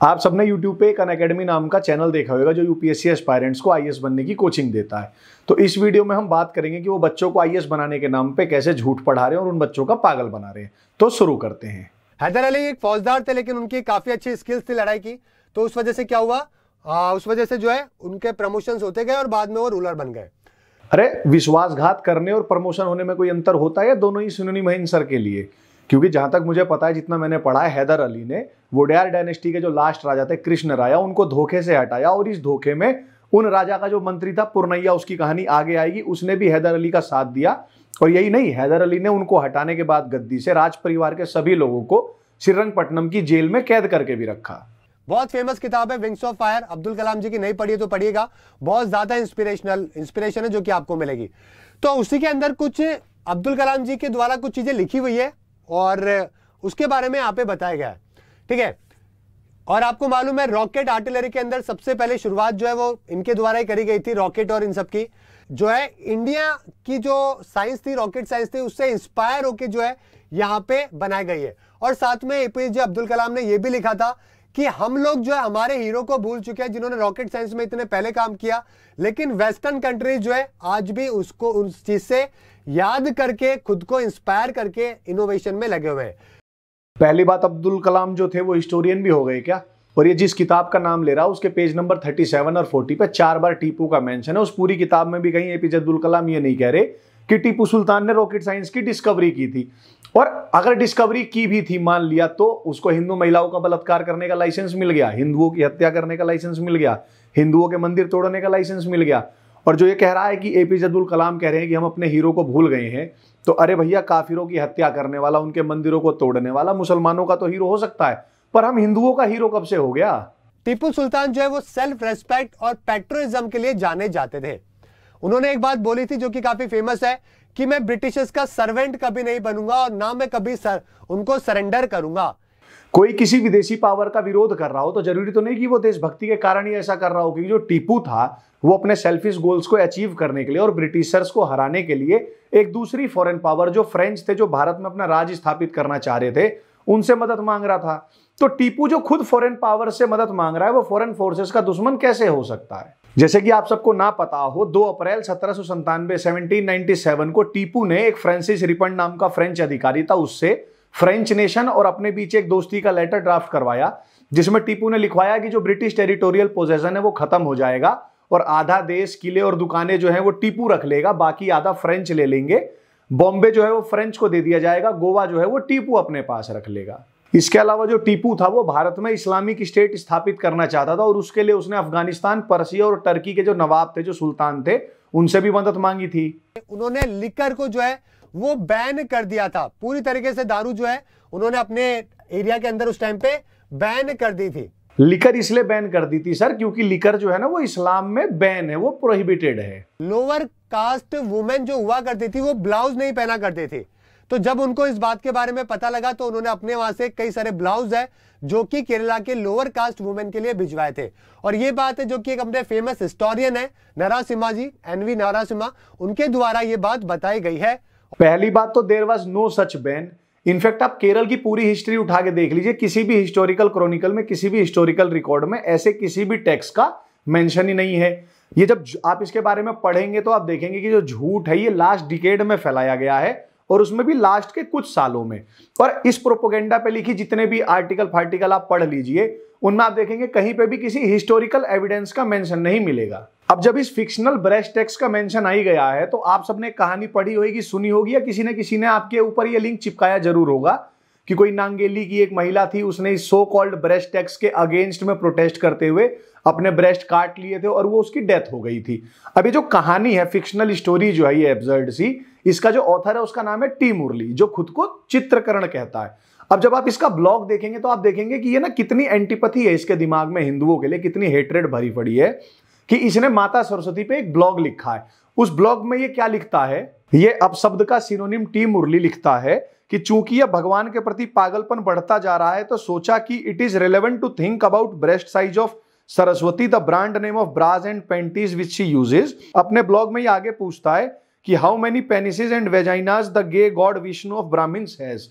आप सबने YouTube पे एक अन अकेडमी नाम का चैनल देखा होगा जो यूपीएससी एस्पायरेंट्स को आईएएस बनने की कोचिंग देता है। तो इस वीडियो में हम बात करेंगे कि वो बच्चों को आईएएस बनाने के नाम पे कैसे झूठ पढ़ा रहे हैं और उन बच्चों का पागल बना रहे हैं। तो शुरू करते हैं। हैदर अली एक फौजदार थे लेकिन उनकी काफ़ी अच्छी स्किल्स थी लड़ाई की। तो उस वजह से क्या हुआ? आ, उस वजह से जो है उनके प्रमोशन होते गए और बाद में वो रूलर बन गए। अरे विश्वासघात करने और प्रमोशन होने में कोई अंतर होता है या दोनों ही सुननी महिन सर के लिए? क्योंकि जहाँ तक मुझे पता है, जितना मैंने पढ़ा है हैदर अली ने, वोडियार डायनेस्टी के जो लास्ट राजा थे, कृष्ण राया, उनको धोखे से हटाया और इस धोखे में उन राजा का जो मंत्री था, पुरनैया, उसकी कहानी आगे आएगी। उसने भी हैदर अली का साथ दिया और यही नहीं, हैदर अली ने उनको हटाने के बाद गद्दी से राज परिवार के सभी लोगों को श्रीरंगपट्टनम की जेल में कैद करके भी रखा। बहुत फ़ेमस किताब है wings of fire Abdul Kalam ji की नहीं पढ़ी तो पढ़िएगा। बहुत ज़्यादा इंस्पिरेशनल इंस्पिरेशन है जो कि आपको मिलेगी। तो उसी के अंदर कुछ अब्दुल कलाम जी के द्वारा कुछ चीज़ें लिखी हुई है। और उसके बारे में यहाँ पे बताया गया है। ठीक है? और आपको मालूम है, रॉकेट आर्टिलरी के अंदर सबसे पहले शुरुआत जो है वो इनके द्वारा ही करी गई थी, रॉकेट और इन सब की। जो है, इंडिया की जो साइंस थी, रॉकेट साइंस थी, उससे इंस्पायर होकर जो है यहाँ पे बनाई गई है। और साथ में एपीजे अब्दुल कलाम ने यह भी लिखा था कि हम लोग जो है, हमारे हीरो को भूल चुके हैं जिन्होंने रॉकेट साइंस में इतने पहले काम किया, लेकिन वेस्टर्न कंट्रीज़ जो है, आज भी उसको उस चीज़ से याद करके, खुद को इंस्पायर करके इनोवेशन में लगे हुए हैं। पहली बात अब्दुल कलाम जो थे, वो हिस्टोरियन भी हो गए क्या? और ये जिस किताब का नाम ले रहा उसके पेज नंबर 37 और 40 पे चार बार टीपू का मेंशन है। उस पूरी किताब में भी कहीं एपीजे अब्दुल कलाम ये नहीं कह रहे कि टीपू सुल्तान ने रॉकेट साइंस की डिस्कवरी की थी। और अगर डिस्कवरी की भी थी, मान लिया तो उसको हिंदू महिलाओं का बलात्कार करने का लाइसेंस मिल गया, हिंदुओं की हत्या करने का लाइसेंस मिल गया, हिंदुओं के मंदिर तोड़ने का लाइसेंस मिल गया। और जो ये कह रहा है कि एपीजे अब्दुल कलाम कह रहे हैं कि हम अपने हीरो को भूल गए हैं तो अरे भैया काफिरों की हत्या करने वाला उनके मंदिरों को तोड़ने वाला मुसलमानों का तो हीरो हो सकता है पर हम हिंदुओं का हीरो कब से हो गया? टीपू सुल्तान जो है वो सेल्फ रेस्पेक्ट और पेट्रोलिज्म के लिए जाने जाते थे। उन्होंने एक बात बोली थी जो कि काफ़ी फ़ेमस है कि मैं ब्रिटिशर्स का सर्वेंट कभी नहीं बनूँगा और ना मैं कभी सर, उनको सरेंडर करूँगा। कोई किसी विदेशी पावर का विरोध कर रहा हो तो ज़रूरी तो नहीं कि वो देशभक्ति के कारण ही ऐसा कर रहा हो क्योंकि जो टीपू था वो अपने सेल्फिश गोल्स को अचीव करने के लिए और ब्रिटिशर्स को हराने के लिए एक दूसरी फॉरेन पावर जो फ्रेंच थे, जो भारत में अपना राज स्थापित करना चाह रहे थे, उनसे मदद मांग रहा था। तो टीपू जो खुद फॉरेन पावर से मदद मांग रहा है, वो फॉरेन फोर्सेस का दुश्मन कैसे हो सकता है? जैसे कि आप सबको ना पता हो 2 अप्रैल सत्रह सौ को टीपू ने एक फ्रांसिस रिपन नाम का फ्रेंच अधिकारी था, उससे फ्रेंच नेशन और अपने बीच एक दोस्ती का लेटर ड्राफ्ट करवाया, जिसमें टीपू ने लिखवाया कि जो ब्रिटिश टेरिटोरियल पोजेशन है, वो खत्म हो जाएगा। और आधा देश किले और दुकानें जो है वो टीपू रख लेगा, बाकी आधा फ्रेंच ले लेंगे। बॉम्बे जो है वो फ्रेंच को दे दिया जाएगा, गोवा जो है वो टीपू अपने पास रख लेगा। इसके अलावा जो टीपू था वो भारत में इस्लामिक स्टेट स्थापित करना चाहता था और उसके लिए उसने अफ़गानिस्तान, पर्सिया और टर्की के जो नवाब थे, जो सुल्तान थे, उनसे भी मदद मांगी थी। उन्होंने लिकर को जो है वो बैन कर दिया था। पूरी तरीके से दारू जो है उन्होंने अपने एरिया के अंदर उस टाइम पे बैन कर दी थी। लिकर इसलिए बैन कर दी थी सर क्योंकि लिकर जो है ना वो इस्लाम में बैन है वो प्रोहिबिटेड है। लोअर कास्ट वुमेन जो हुआ करती थी वो ब्लाउज नहीं पहना करती थी। तो जब उनको इस बात के बारे में पता लगा तो उन्होंने अपने वहाँ से कई सारे ब्लाउज है जो कि केरला के लोअर कास्ट वुमेन के लिए भिजवाए थे। और ये बात है जो कि एक अपने फ़ेमस हिस्टोरियन है नरासिम्हा जी एन एनवी नारासिम्हा उनके द्वारा ये बात बताई गई है। पहली बात तो there was no such ban in fact आप केरल की पूरी हिस्ट्री उठा के देख लीजिए, किसी भी हिस्टोरिकल क्रॉनिकल में, किसी भी हिस्टोरिकल रिकॉर्ड में, ऐसे किसी भी टैक्स का मेंशन ही नहीं है। ये जब आप इसके बारे में पढ़ेंगे तो आप देखेंगे कि जो झूठ है, ये लास्ट डिकेड में फैलाया गया है और उसमें भी लास्ट के कुछ सालों में। और इस प्रोपोगेंडा पे लिखी जितने भी आर्टिकल फार्टिकल आप पढ़ लीजिए, उनमें आप देखेंगे कहीं पे भी किसी हिस्टोरिकल एविडेंस का मेंशन नहीं मिलेगा। अब जब इस फिक्शनल ब्रेस्ट टेक्स का मेंशन आ ही गया है तो आप सबने कहानी पढ़ी होगी, सुनी होगी, या किसी ने किसी ने आपके ऊपर ये लिंक चिपकाया ज़रूर होगा कि कोई नांगेली की एक महिला थी, उसने इस सो कॉल्ड ब्रेस्ट टैक्स के अगेंस्ट में प्रोटेस्ट करते हुए अपने ब्रेस्ट काट लिए थे और वो उसकी डेथ हो गई थी। अब ये जो कहानी है फिक्शनल स्टोरी जो है, ये एब्जर्ड सी, इसका जो ऑथर है, उसका नाम है टी मुरली जो खुद को चित्रकरण कहता है। अब जब आप इसका ब्लॉग देखेंगे तो आप देखेंगे कि ये ना कितनी एंटीपथी है इसके दिमाग में हिंदुओं के लिए, कितनी हेटरेड भरी पड़ी है। कि इसने माता सरस्वती पे एक ब्लॉग लिखा है। उस ब्लॉग में ये क्या लिखता है? ये अब शब्द का सिनोनिम टी मुरली लिखता है कि चूँकि यह भगवान के प्रति पागलपन बढ़ता जा रहा है तो सोचा कि it is relevant to think about breast size of Saraswati the brand name of bras and panties which she uses अपने ब्लॉग में ये आगे पूछता है कि how many penises and vaginas the gay god Vishnu of Brahmin has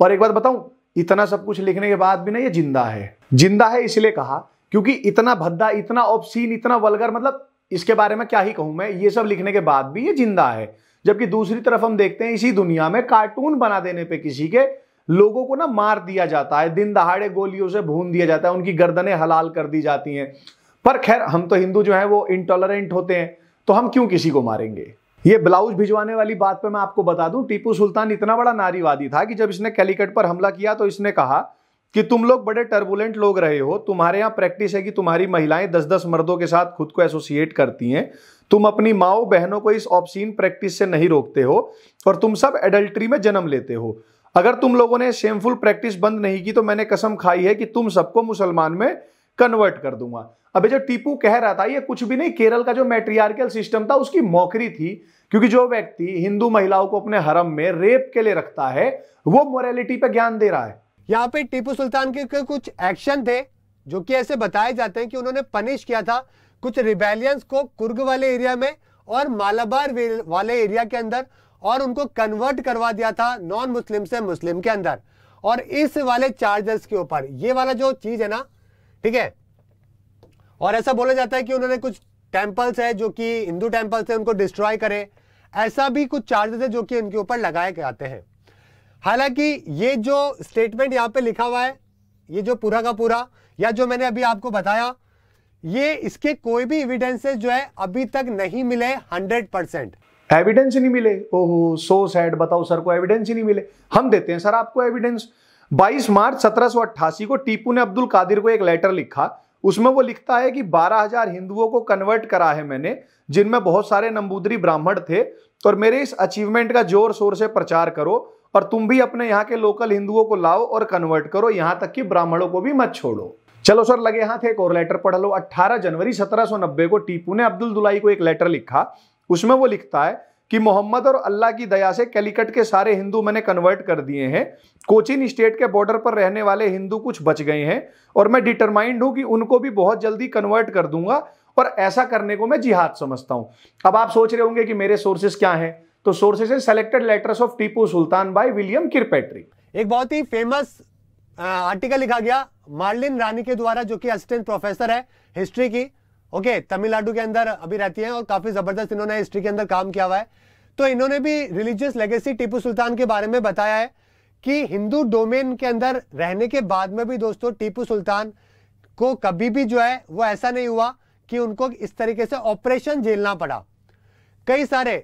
और एक बात बताऊँ, इतना सब कुछ लिखने के बाद भी ना ये ज़िंदा है। ज़िंदा है इसलिए कहा क्योंकि इतना भद्दा, इतना ऑप्सीन इतना वलगर मतलब इसके बारे में क्या ही कहूँ मैं? ये सब लिखने के बाद भी ये ज़िंदा है। जबकि दूसरी तरफ़ हम देखते हैं, इसी दुनिया में कार्टून बना देने पे किसी के लोगों को ना मार दिया जाता है, दिन दहाड़े गोलियों से भून दिया जाता है, उनकी गर्दनें हलाल कर दी जाती हैं। पर खैर, हम तो हिंदू जो है, वो इंटॉलरेंट होते हैं तो हम क्यों किसी को मारेंगे? ये ब्लाउज भिजवाने वाली बात पे मैं आपको बता दूँ, टीपू सुल्तान इतना बड़ा नारीवादी था कि जब इसने कैलिकट पर हमला किया तो इसने कहा कि तुम लोग बड़े टर्बुलेंट लोग रहे हो, तुम्हारे यहाँ प्रैक्टिस है कि तुम्हारी महिलाएँ दस दस मर्दों के साथ खुद को एसोसिएट करती हैं। तुम अपनी माओ बहनों को इस ऑप्सीन प्रैक्टिस से नहीं रोकते हो और तुम सब एडल्ट्री में जन्म लेते हो। अगर तुम लोगों ने शेमफुल प्रैक्टिस बंद नहीं की तो मैंने कसम खाई है कि तुम सबको मुसलमान में कन्वर्ट कर दूँगा। अबे जो टीपू कह रहा था, ये कुछ भी नहीं, केरल का जो मैट्रियार्कल सिस्टम था, उसकी मौकरी थी क्योंकि जो व्यक्ति हिंदू महिलाओं को अपने हरम में रेप के लिए रखता है, वो मोरालिटी पे ज्ञान दे रहा है। यहाँ पे टीपू सुल्तान के कुछ एक्शन थे, जो कि ऐसे बताए जाते हैं कि उन्होंने पनिश किया था कुछ रिबेलियंस को कुर्ग वाले एरिया में और मालाबार वाले एरिया के अंदर और उनको कन्वर्ट करवा दिया था नॉन मुस्लिम से मुस्लिम के अंदर। और इस वाले चार्जर्स के ऊपर, ये वाला जो चीज़ है ना, ठीक है? और ऐसा बोला जाता है कि उन्होंने कुछ टेम्पल्स है जो कि हिंदू टेम्पल्स है, उनको डिस्ट्रॉय करे। ऐसा भी कुछ चार्जेस है जो कि इनके ऊपर लगाए जाते हैं। हालाँकि ये जो स्टेटमेंट यहाँ पे लिखा हुआ है, ये जो पूरा का पूरा, या जो मैंने अभी आपको बताया, ये इसके कोई भी एविडेंसेस जो है अभी तक नहीं मिले हंड्रेड परसेंट एविडेंस ही नहीं मिले। ओहो सो सैड बताओ सर को एविडेंस ही नहीं मिले। हम देते हैं सर आपको एविडेंस 22 मार्च सत्रह को टीपू ने अब्दुल कादिर को एक लेटर लिखा। उसमें वो लिखता है कि 12000 हिंदुओं को कन्वर्ट करा है मैंने, जिनमें बहुत सारे नंबूदरी ब्राह्मण थे, और मेरे इस अचीवमेंट का ज़ोर शोर से प्रचार करो और तुम भी अपने यहाँ के लोकल हिंदुओं को लाओ और कन्वर्ट करो, यहाँ तक कि ब्राह्मणों को भी मत छोड़ो। चलो सर लगे हाथ एक और लेटर पढ़ लो। 18 जनवरी 1790 को टीपू ने अब्दुल दुलाई को एक लेटर लिखा। उसमें वो लिखता है कि मोहम्मद और अल्लाह की दया से कैलिकट के सारे हिंदू मैंने कन्वर्ट कर दिए हैं। कोचिन स्टेट के बॉर्डर पर रहने वाले हिंदू कुछ बच गए हैं और मैं डिटरमाइंड हूँ कि उनको भी बहुत जल्दी कन्वर्ट कर दूँगा और ऐसा करने को मैं जिहाद समझता हूँ। अब आप सोच रहे होंगे कि मेरे सोर्सेस क्या हैं? तो सोर्सेस है selected letters of Tipu Sultan by William Kirkpatrick एक बहुत ही फ़ेमस आर्टिकल लिखा गया मार्लिन रानी के द्वारा, जो कि असिस्टेंट प्रोफेसर है हिस्ट्री की। ओके तमिलनाडु के अंदर अभी रहती हैं और काफ़ी ज़बरदस्त इन्होंने हिस्ट्री के अंदर काम किया हुआ है। तो इन्होंने भी रिलीजियस लेगेसी टीपू सुल्तान के बारे में बताया है कि हिंदू डोमेन के अंदर रहने के बाद में भी दोस्तों टीपू सुल्तान को कभी भी जो है, वो ऐसा नहीं हुआ कि उनको इस तरीके से ऑपरेशन झेलना पड़ा। कई सारे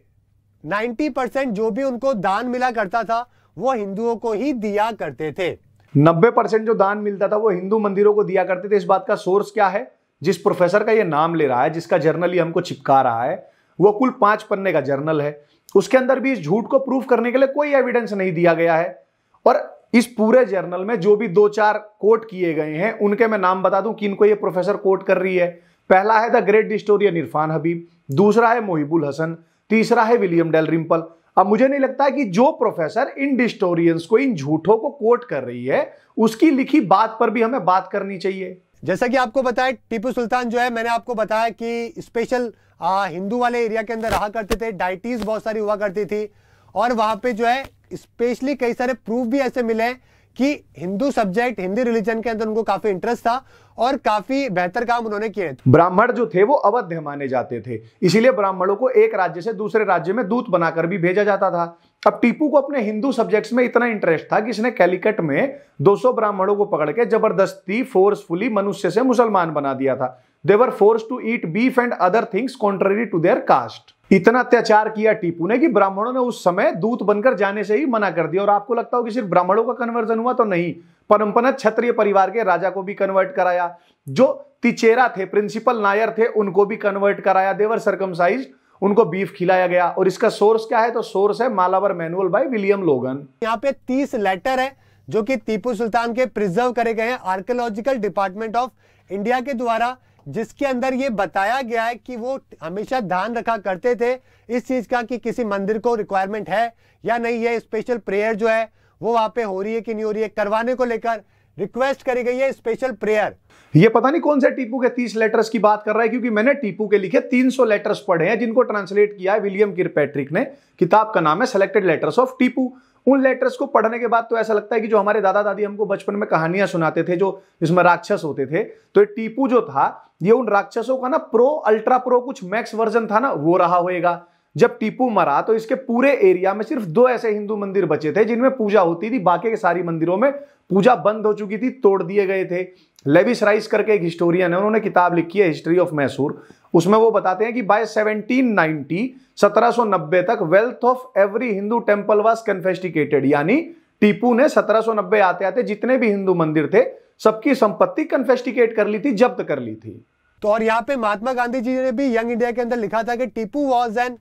90 परसेंट जो भी उनको दान मिला करता था, वो हिंदुओं को ही दिया करते थे। 90 परसेंट जो दान मिलता था, वो हिंदू मंदिरों को दिया करते थे। इस बात का सोर्स क्या है? जिस प्रोफेसर का ये नाम ले रहा है, जिसका जर्नल ही हमको चिपका रहा है, वो कुल पाँच पन्ने का जर्नल है। उसके अंदर भी इस झूठ को प्रूफ करने के लिए कोई एविडेंस नहीं दिया गया है। और इस पूरे जर्नल में जो भी दो चार कोट किए गए हैं, उनके मैं नाम बता दूँ किनको ये प्रोफेसर कोट कर रही है। पहला है the great historian Irfan Habib, दूसरा है मोहिबुल हसन तीसरा है विलियम डेल रिम्पल अब मुझे नहीं लगता है कि जो प्रोफेसर इन डिस्टोरियंस को, इन झूठों को कोट कर रही है, उसकी लिखी बात पर भी हमें बात करनी चाहिए। जैसा कि आपको बताया टीपू सुल्तान जो है, मैंने आपको बताया कि स्पेशल हिंदू वाले एरिया के अंदर रहा करते थे डाइटीज बहुत सारी हुआ करती थी, और वहाँ पे जो है स्पेशली कई सारे प्रूफ भी ऐसे मिले कि हिंदू सब्जेक्ट हिंदी रिलीजन के अंदर उनको काफ़ी इंटरेस्ट था और काफ़ी बेहतर काम उन्होंने किए ब्राह्मण जो थे, वो अवध्य माने जाते थे। इसीलिए ब्राह्मणों को एक राज्य से दूसरे राज्य में दूत बनाकर भी भेजा जाता था। अब टीपू को अपने हिंदू सब्जेक्ट्स में इतना इंटरेस्ट था कि इसने कैलिकट में 200 ब्राह्मणों को पकड़ के ज़बरदस्ती फोर्सफुली मनुष्य से मुसलमान बना दिया था। They were forced to eat beef and other things contrary to their caste इतना अत्याचार किया टीपू ने कि ब्राह्मणों ने उस समय दूत बनकर जाने से ही मना कर दिया। और आपको लगता हो कि सिर्फ़ ब्राह्मणों का कन्वर्जन हुआ तो नहीं परमपनत क्षत्रिय परिवार के राजा को भी कन्वर्ट कराया, जो तिचेरा थे प्रिंसिपल नायर थे, उनको भी कन्वर्ट कराया देवर सरकमसाइज उनको बीफ खिलाया गया। और इसका सोर्स क्या है? तो सोर्स है मालावर मैनुअल बाय विलियम लोगन यहाँ पे तीस लेटर है, जो कि टीपू सुल्तान के प्रिजर्व करे गए हैं। आर्कोलॉजिकल डिपार्टमेंट ऑफ़ इंडिया के द्वारा जिसके अंदर ये बताया गया है कि वो हमेशा ध्यान रखा करते थे इस चीज़ का कि किसी मंदिर को रिक्वायरमेंट है या नहीं है स्पेशल प्रेयर जो है, वो वहाँ पे हो रही है कि नहीं हो रही है, करवाने को लेकर रिक्वेस्ट करी गई है स्पेशल प्रेयर ये पता नहीं कौन से टीपू के तीस लेटर्स की बात कर रहा है, क्योंकि मैंने टीपू के लिखे 300 लेटर्स पढ़े हैं, जिनको ट्रांसलेट किया है विलियम किरपैट्रिक ने। किताब का नाम है सेलेक्टेड लेटर्स ऑफ़ टीपू उन लेटर्स को पढ़ने के बाद तो ऐसा लगता है कि जो हमारे दादा दादी हमको बचपन में कहानियाँ सुनाते थे, जो जिसमें राक्षस होते थे तो ये टीपू जो था, ये उन राक्षसों का ना प्रो अल्ट्रा प्रो कुछ मैक्स वर्जन था ना, वो रहा होएगा। जब टीपू मरा तो इसके पूरे एरिया में सिर्फ़ दो ऐसे हिंदू मंदिर बचे थे, जिनमें पूजा होती थी, बाकी के सारी मंदिरों में पूजा बंद हो चुकी थी, तोड़ दिए गए थे। लेविस राइस करके एक हिस्टोरियन है, उन्होंने किताब लिखी है हिस्ट्री ऑफ़ मैसूर उसमें वो बताते हैं कि बाय 1790 1790 तक wealth of every Hindu temple was confiscated यानी टीपू ने 1790 आते आते जितने भी हिंदू मंदिर थे, सबकी संपत्ति कन्फेस्टिकेट कर ली थी, जब्त कर ली थी। तो और यहाँ पे महात्मा गांधी जी ने भी यंग इंडिया के अंदर लिखा था कि टीपू वॉज़ एन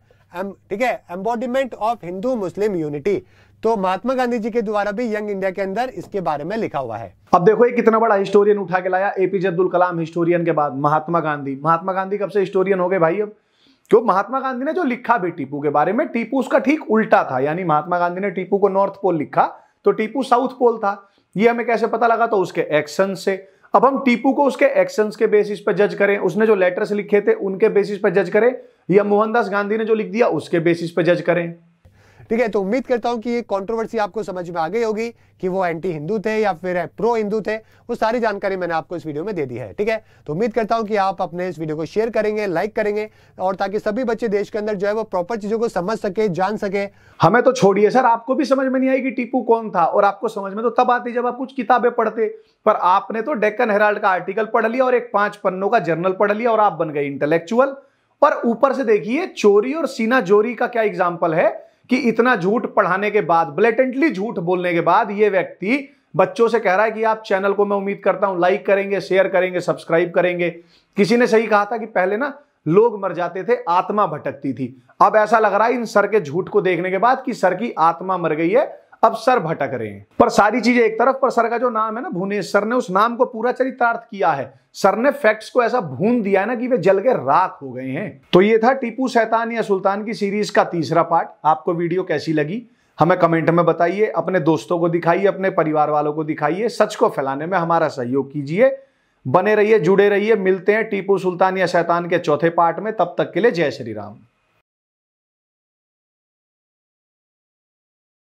ठीक है embodiment of Hindu Muslim unity तो महात्मा गांधी जी के द्वारा भी यंग इंडिया के अंदर इसके बारे में लिखा हुआ है। अब देखो, ये कितना बड़ा हिस्टोरियन उठा के लाया एपीजे अब्दुल कलाम हिस्टोरियन के बाद, महात्मा गांधी। महात्मा गांधी कब से हिस्टोरियन हो गए भाई अब? क्यों? महात्मा गांधी ने जो लिखा भी टीपू के बारे में, टीपू उसका ठीक उल्टा था, यानी महात्मा गांधी ने टीपू को नॉर्थ पोल लिखा तो टीपू साउथ पोल था। ये हमें कैसे पता लगा? तो उसके एक्शन से। अब हम टीपू को उसके एक्शंस के बेसिस पर जज करें। उसने जो लेटर्स लिखे थे, उनके बेसिस पर जज करें, या मोहनदास गांधी ने जो लिख दिया, उसके बेसिस पर जज करें। ठीक है तो उम्मीद करता हूँ कि ये कंट्रोवर्सी आपको समझ में आ गई होगी कि वो एंटी हिंदू थे या फिर प्रो हिंदू थे। वो सारी जानकारी मैंने आपको इस वीडियो में दे दी है, ठीक है? तो उम्मीद करता हूँ कि आप अपने इस वीडियो को शेयर करेंगे लाइक करेंगे और ताकि सभी बच्चे देश के अंदर जो है वो प्रॉपर चीज़ों को समझ सके, जान सके। हमें तो छोड़िए सर, आपको भी समझ में नहीं आई कि टीपू कौन था और आपको समझ में तो तब आती जब आप कुछ किताबें पढ़ते। पर आपने तो डेक्कन हेराल्ड का आर्टिकल पढ़ लिया और एक पाँच पन्नों का जर्नल पढ़ लिया और आप बन गए इंटेलेक्चुअल पर ऊपर से देखिए, चोरी और सीना जोरी का क्या एग्ज़ाम्पल है? कि इतना झूठ पढ़ाने के बाद ब्लेटेंटली झूठ बोलने के बाद ये व्यक्ति बच्चों से कह रहा है कि आप चैनल को मैं उम्मीद करता हूँ लाइक करेंगे शेयर करेंगे सब्सक्राइब करेंगे। किसी ने सही कहा था कि पहले ना लोग मर जाते थे, आत्मा भटकती थी। अब ऐसा लग रहा है इन सर के झूठ को देखने के बाद कि सर की आत्मा मर गई है अब सर भटक रहे हैं। पर सारी चीज़ें एक तरफ़, पर सर का जो नाम है ना, भुवनेश सर ने उस नाम को पूरा चरितार्थ किया है। सर ने फैक्ट्स को ऐसा भून दिया है ना कि वे जल के राख हो गए हैं। तो ये था टीपू सैतान या सुल्तान की सीरीज़ का तीसरा पार्ट आपको वीडियो कैसी लगी? हमें कमेंट में बताइए। अपने दोस्तों को दिखाइए, अपने परिवार वालों को दिखाइए। सच को फैलाने में हमारा सहयोग कीजिए। बने रहिए, जुड़े रहिए। मिलते हैं टीपू सुल्तान या शैतान के चौथे पार्ट में। तब तक के लिए जय श्री राम।